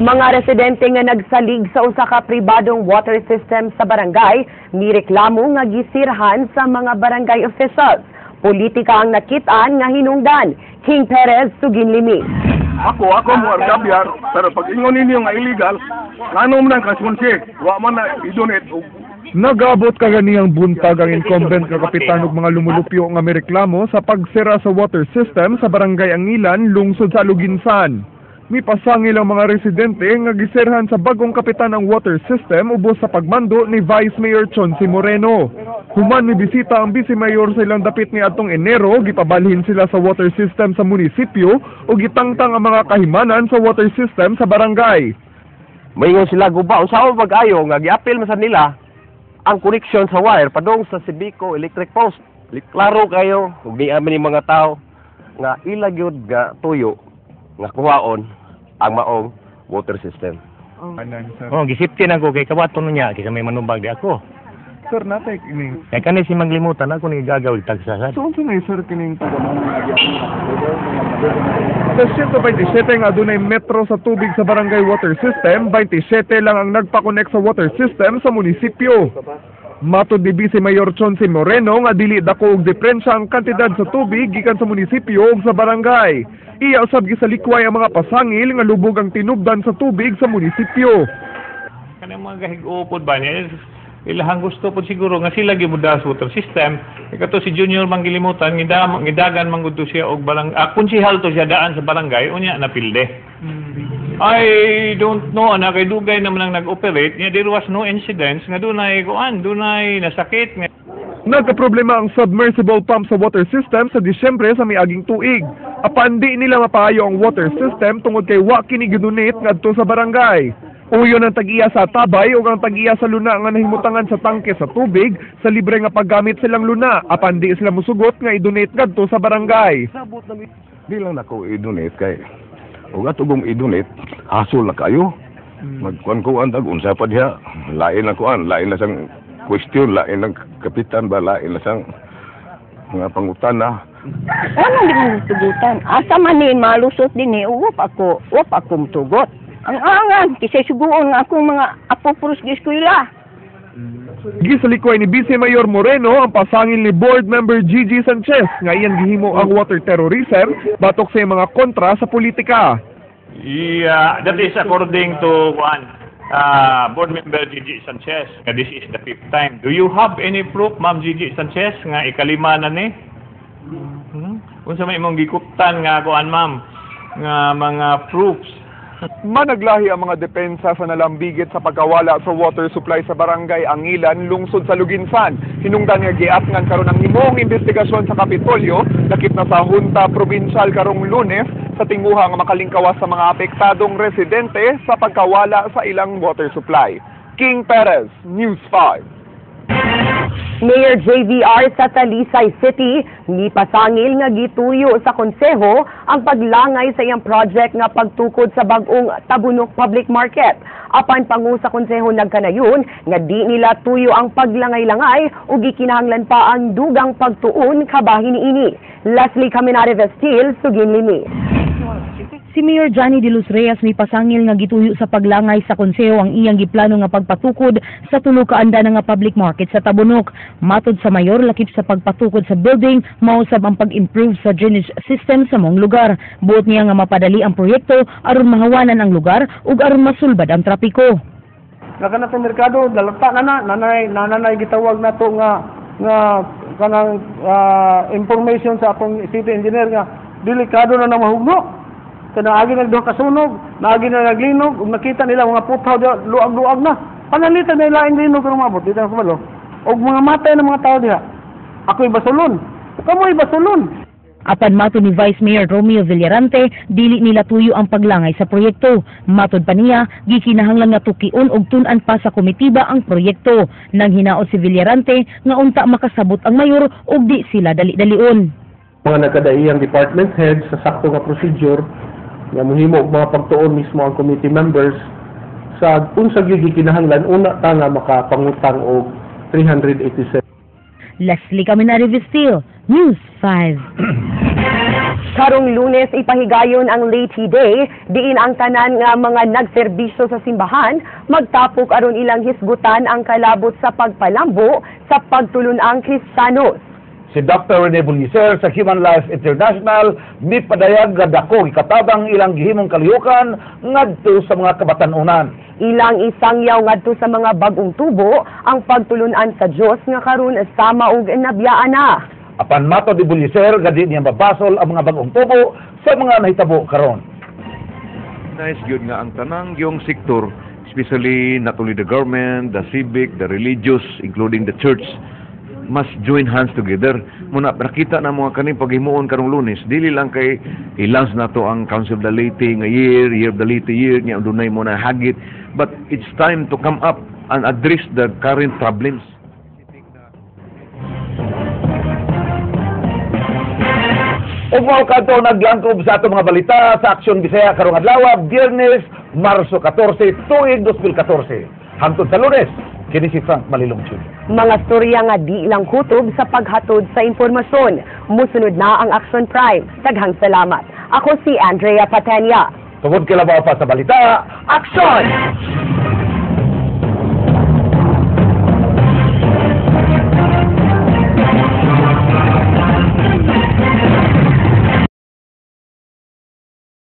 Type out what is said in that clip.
Mga residente nga nagsalig sa usa ka pribadong water system sa barangay, nireklamo nga gisirhan sa mga barangay officials. Politika ang nakitaan nga hinungdan. King Perez Suginlimi. Ako, ako mo arkabyar, pero pag ingon ninyo nga illegal, ngano man ang kasunsi, wa man na idonate og Nagabot kaganiyang buntag ang incumbent nga kapitan ug mga lumulupyo nga mireklamo sa pagsira sa water system sa barangay Angilan, lungsod sa Luginsan. Mipasangil ang mga residente nga giserhan sa bagong kapitan ng water system ubos sa pagmando ni Vice Mayor Chonsi Moreno. Human ni bisita ang Vice Mayor sa ilang dapit ni atong Enero, gipabalhin sila sa water system sa munisipyo o gitangtang ang mga kahimanan sa water system sa barangay. Maingon sila guba usaw mag-ayo nga giapil man sa nila ang connection sa wire padung sa Sibico electric post. Klaro kayo ug di amin mga tao nga ila gyud nga tuyo nga kuhaon ang maong water system. Anan, sir. Oh, gisipti na ko kay kabaton niya kay may manubag di ako. Sir, natay kining. Kay kani si maglimutan ako ni gagawid tagsasad. So, unsa na sir kining Sa 127 nga dunay metro sa tubig sa barangay water system, 27 lang ang nagpa-connect sa water system sa munisipyo. Matod ni Vice Mayor Chonsi Moreno nga dili dako og diferensya ang kantidad sa tubig gikan sa munisipyo ug sa barangay. Iya usab gisalikway ang mga pasangil nga lubog ang tinubdan sa tubig sa munisipyo. Kanang mga gahig-upod ba niya, ilahang gusto po siguro nga sila gimuda sa water system. Ikato si Junior manggilimutan, ngidam, ngidagan manggudto siya og barang, ah, konsihal to siya daan sa barangay, unya napilde. I don't know, ana kay dugay naman ang nag-operate, niya there was no incidents, nga dunay kuan, dunay nasakit, nga Nagkaproblema ang submersible pump sa water system sa Disyembre sa miaging tuig. Apan di nila mapayo ang water system tungod kay wa kini gidonate ngadto sa barangay. Uyo ng tag-iya sa tabay ug ang tag-iya sa luna nga nahimutangan sa tangke sa tubig sa libre nga paggamit silang luna apan di sila musugot nga i-donate ngadto sa barangay. di lang nako i-donate kay ug ato kung i-donate, hasol na kayo. Magkuan ko ang unsa pa diha, lain na kuan, lain na sang question, lain ng kapitan ba, lain na sang mga pangutana. Ano di mo tugutan? Asa man ni malusot din eh, uwap ako, uwap akong tugot. Ang angan, kasi suguon nga akong mga apo purus di eskwela. Gisalikoy ni Vice Mayor Moreno ang pasangil ni Board Member Gigi Sanchez nga iyan gihimo ang water terrorism batok sa mga kontra sa politika. Yeah, that is according to one uh, board member Gigi Sanchez. Nga this is the fifth time. Do you have any proof, Ma'am Gigi Sanchez, nga ikalima na ni? Hmm? Unsa may imong gikuptan nga kuan, Ma'am, nga mga proofs Managlahi ang mga depensa sa nalambigit sa pagkawala sa water supply sa barangay Angilan, lungsod sa Luginsan. Hinungdan nga giatngan karon ang himong investigasyon sa Kapitolyo, lakip na sa Junta Provincial karong Lunes sa tinguha nga makalingkawas sa mga apektadong residente sa pagkawala sa ilang water supply. King Perez, News 5. Mayor JVR sa Talisay City, pasangil nga gituyo sa konseho ang paglangay sa iyang project nga pagtukod sa bagong Tabunok Public Market. Apan pangu sa konseho nagkanayon nga di nila tuyo ang paglangay-langay ug gikinahanglan pa ang dugang pagtuon kabahin ini. Leslie Caminare Vestil, Suginlimi. Si Mayor Johnny De Los Reyes may pasangil nga gituyo sa paglangay sa konseho ang iyang giplano nga pagpatukod sa tulo ka anda nga public market sa Tabunok. Matod sa mayor lakip sa pagpatukod sa building, mausab ang pag-improve sa drainage system sa mong lugar. Buot niya nga mapadali ang proyekto aron mahawanan ang lugar ug aron masulbad ang trapiko. Naka sa merkado, dalata na na, nanay, nanay gitawag na to nga, nga, kanang ah, information sa akong city engineer nga, delikado na na mahugno. Kaya naagi na doon kasunog, naagi na naglinog, ug nakita nila mga putaw diya, luag-luag na. Panalitan na ilaing linog ang mabot, dito sa malo. Og mga matay ng mga tao diha. Ako'y basulon. Kamo'y basulon. Apan matod ni Vice Mayor Romeo Villarante, dili nila tuyo ang paglangay sa proyekto. Matod pa niya, gikinahanglan nga tukion og tun-an pa sa komitiba ang proyekto. Nang hinaot si Villarante nga unta makasabot ang mayor ug di sila dali-dalion. Mga nagkadaiyang department heads sa sakto nga procedure nga mohimo og mga pagtuon mismo ang committee members sa unsa gyud gikinahanglan una ta nga makapangutang og 387 Leslie Caminari Vistil, News 5. Karong lunes ipahigayon ang Lady Day, diin ang tanan nga mga nagserbisyo sa simbahan, magtapok aron ilang hisgutan ang kalabot sa pagpalambo sa pagtulunang Kristiyanos. Si Dr. Rene Buliser sa Human Life International mipadayag nga dako ikatabang ilang gihimong kalihukan ngadto sa mga kabatanunan. Ilang isangyaw ngadto sa mga bagong tubo ang pagtulunan sa Dios nga karon sama og nabiyaan na. Apan mato di Buliser nga di niya mabasol ang mga bagong tubo sa mga nahitabo karon. Nice gyud nga ang tanang yung sektor, especially not only the government, the civic, the religious, including the church, must join hands together. Muna nakita na mga kaning paghimuon karong Lunes, dili lang kay ilans na to ang Council of the Leyte nga year, year of the Leyte year, nga dunay mo na hagit, but it's time to come up and address the current problems. Ug mao kadto naglangkob sa ato mga balita sa Aksyon Bisaya karong adlaw, Biyernes, Marso 14, tuig 2014. Hangtod sa Lunes, kini si Frank Malilong Jr. Mga storya nga di lang kutob sa paghatod sa impormasyon. Musunod na ang Action Prime. Daghang salamat. Ako si Andrea Patenya. Tungod labaw pa sa balita, aksyon!